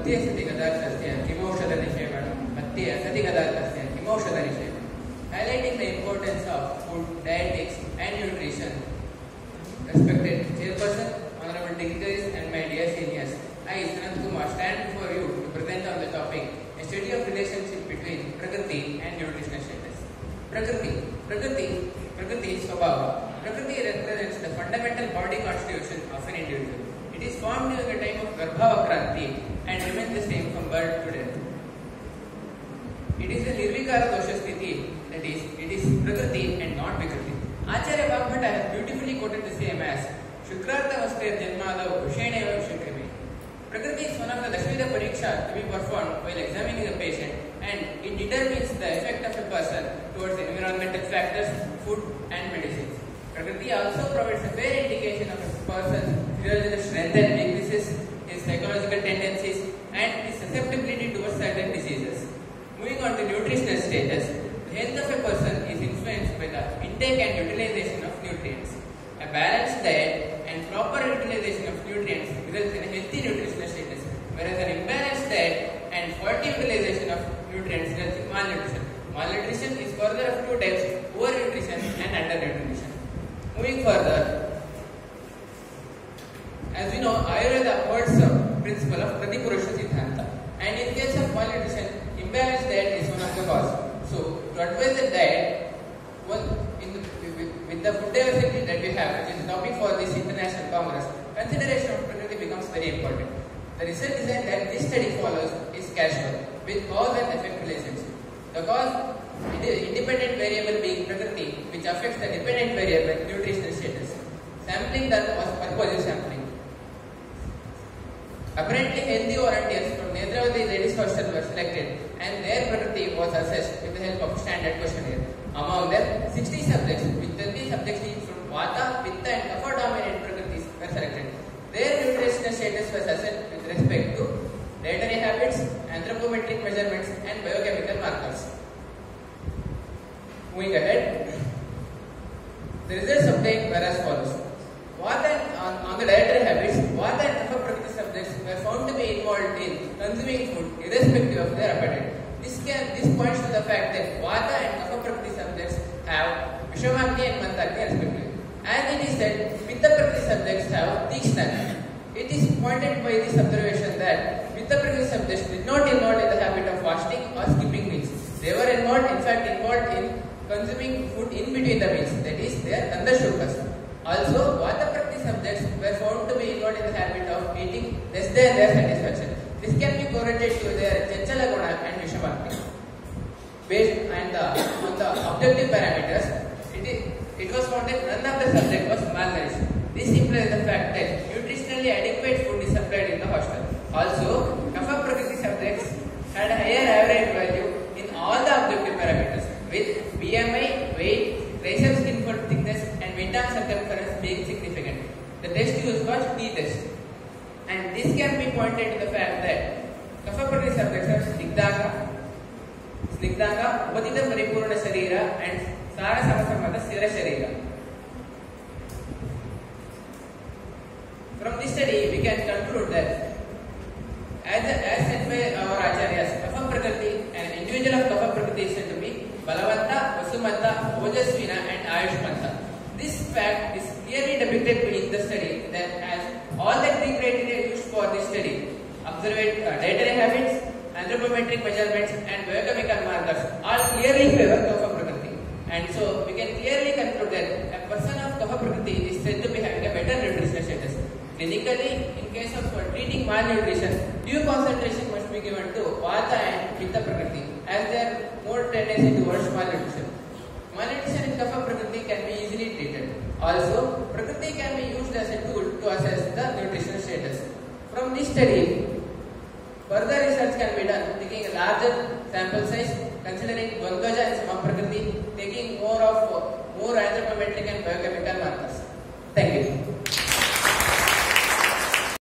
मत्ये सति गदार्थस्य किमौषधनिषेवणं मध्ये असति गदार्थस्य किमौषधनिषेवणं highlighting the importance of food, dietetics and nutrition. Respected chairperson, honorable dignitaries and my dear seniors, I, Sanat Kumar, stand before you to present on the topic a study of relationship between Prakriti and nutritional status. Prakriti, Prakriti, Prakriti is Swabhava. Prakriti represents the fundamental body constitution of an individual. It is formed during the time of Garbhavakranti and remains the same from birth to death. It is a Nirvikara dosha sthiti, that is, it is Prakriti and not Vikriti. Acharya Vagbhata has beautifully quoted the same as Shukrartha vaste janmadav visheneva vishakrimi. Prakriti is one of the Lakshmida Pariksha to be performed while examining a patient and it determines the effect of a person towards environmental factors, food and. Prakriti also provides a fair indication of a person's physiological strength and weaknesses, his psychological tendencies and his susceptibility towards certain diseases. Moving on to nutritional status, the health of a person is influenced by the intake and utilization of nutrients. A balanced diet and proper utilization of nutrients results in a healthy nutritional status, whereas an imbalanced diet and faulty utilization of nutrients results in malnutrition. Malnutrition is further of two types, overnutrition and undernutrition. Moving further, as we know, Ayurveda the principle of Pratipurusha Siddhanta. And in case of malnutrition, imbalanced diet is one of the cause. So, to advise the diet, in the, with, with the food diversity that we have, which is topic for this international congress, consideration of Prakriti becomes very important. The research design that this study follows is casual, with cause and effect relationship. The cause independent variable being Prakriti, which affects the dependent variable nutritional status. Sampling that was purposive sampling. Healthy volunteers from Netravati Ladies Hostel were selected and their Prakriti was assessed with the help of standard questionnaire. Among them, 60 subjects with 20 subjects each from Vata, Pitta and Kapha dominant Prakritis were selected. Their nutritional status was assessed with respect to dietary habits, anthropometric measurements and biochemical markers. Moving ahead, the results obtained were as follows. Vata on, on the dietary habits, Vata and Kapha Prakriti subjects were found to be involved in consuming food irrespective of their appetite. This can this points to the fact that Vata and Kapha Prakriti subjects have Vishamagni and Mandagni respectively. And it is said, Pitta Prakriti subjects have Tikshna. It is pointed by this observation that Pitta Prakriti subjects did not involve in the habit of fasting or skipping meals. They were involved, in fact, involved in consuming food in between the meals, that is, their Kandashukas. Also, Vata Prakriti subjects were found to be involved in the habit of eating less than their satisfaction. This can be correlated to their Chanchala Guna and Vishamagni. Based on the, on the objective parameters, it, is, it was found that none of the subject was malnourished. This implies the fact that nutritionally adequate food is supplied in the hostel. Also, Kapha Prakriti subjects had a higher average value in all the objective parameters with BMI, weight, racial skin fold thickness and mid-arm circumference being significant. The test used was T-test. And this can be pointed to the fact that subjects have Snigdhaka, Snigdhaka, Upatita Paripurna Sharira and Sara Samasamata Sira Sharira. From this study, we can conclude that as, as said by our acharyas, Kapha Prakriti, an individual of Kapha Prakriti is said to be Balavanta, Vasumata, Ojasvina and Ayushmanta. This fact is clearly depicted in the study that as all the three criteria used for this study, observed uh, dietary habits, anthropometric measurements and biochemical markers all clearly favor Kapha Prakriti. And so we can clearly conclude that a person of Kapha Prakriti is said to be having a better nutritional status. Clinically, in case of treating malnutrition, due concentration must be given to Vata and Pitta Prakriti as they are more tendency towards malnutrition. Malnutrition in Kapha Prakriti can be easily treated. Also, From further research can be done taking a larger sample size, considering Dvandvaja and Samaprakriti, taking more of more anthropometric and biochemical markers. Thank you.